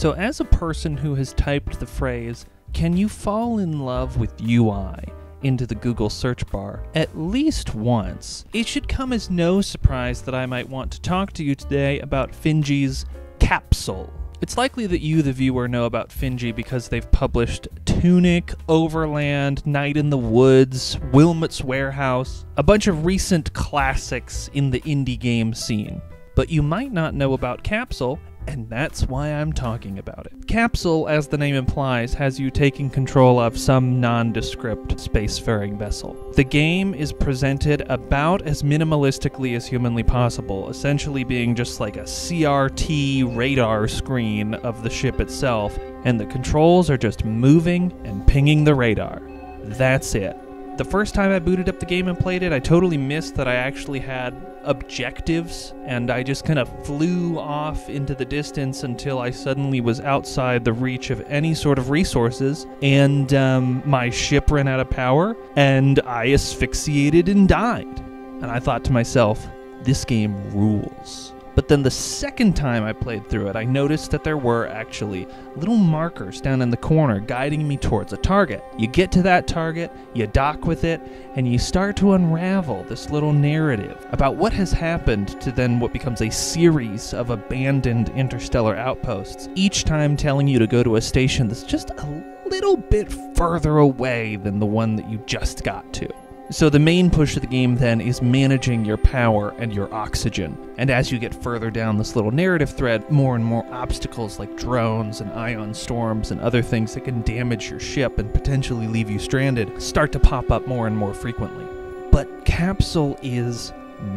So, as a person who has typed the phrase, can you fall in love with UI? into the Google search bar at least once, it should come as no surprise that I might want to talk to you today about Finji's Capsule. It's likely that you, the viewer, know about Finji because they've published Tunic, Overland, Night in the Woods, Wilmot's Warehouse, a bunch of recent classics in the indie game scene. But you might not know about Capsule, and that's why I'm talking about it. Capsule, as the name implies, has you taking control of some nondescript spacefaring vessel. The game is presented about as minimalistically as humanly possible, essentially being just like a CRT radar screen of the ship itself, and the controls are just moving and pinging the radar. That's it. The first time I booted up the game and played it, I totally missed that I actually had objectives, and I just kind of flew off into the distance until I suddenly was outside the reach of any sort of resources, and um, my ship ran out of power, and I asphyxiated and died. And I thought to myself, this game rules. But then the second time I played through it, I noticed that there were actually little markers down in the corner guiding me towards a target. You get to that target, you dock with it, and you start to unravel this little narrative about what has happened to then what becomes a series of abandoned interstellar outposts, each time telling you to go to a station that's just a little bit further away than the one that you just got to. So the main push of the game then is managing your power and your oxygen. And as you get further down this little narrative thread, more and more obstacles like drones and ion storms and other things that can damage your ship and potentially leave you stranded start to pop up more and more frequently. But Capsule is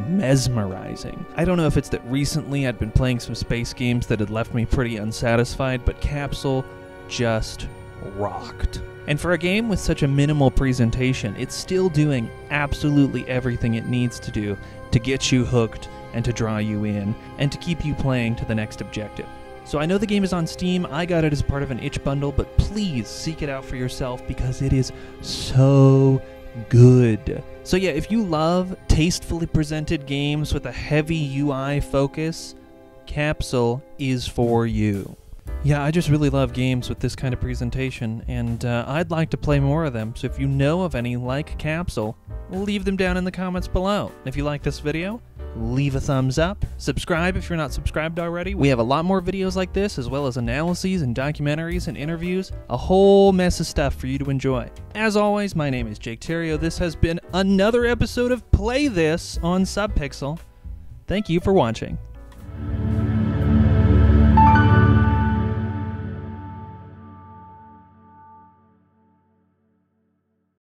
mesmerizing. I don't know if it's that recently I'd been playing some space games that had left me pretty unsatisfied, but Capsule just rocked. And for a game with such a minimal presentation, it's still doing absolutely everything it needs to do to get you hooked and to draw you in and to keep you playing to the next objective. So I know the game is on Steam. I got it as part of an itch bundle, but please seek it out for yourself because it is so good. So yeah, if you love tastefully presented games with a heavy UI focus, Capsule is for you. Yeah, I just really love games with this kind of presentation, and uh, I'd like to play more of them, so if you know of any like Capsule, leave them down in the comments below. If you like this video, leave a thumbs up. Subscribe if you're not subscribed already. We have a lot more videos like this, as well as analyses and documentaries and interviews. A whole mess of stuff for you to enjoy. As always, my name is Jake Theriault. This has been another episode of Play This on Subpixel. Thank you for watching.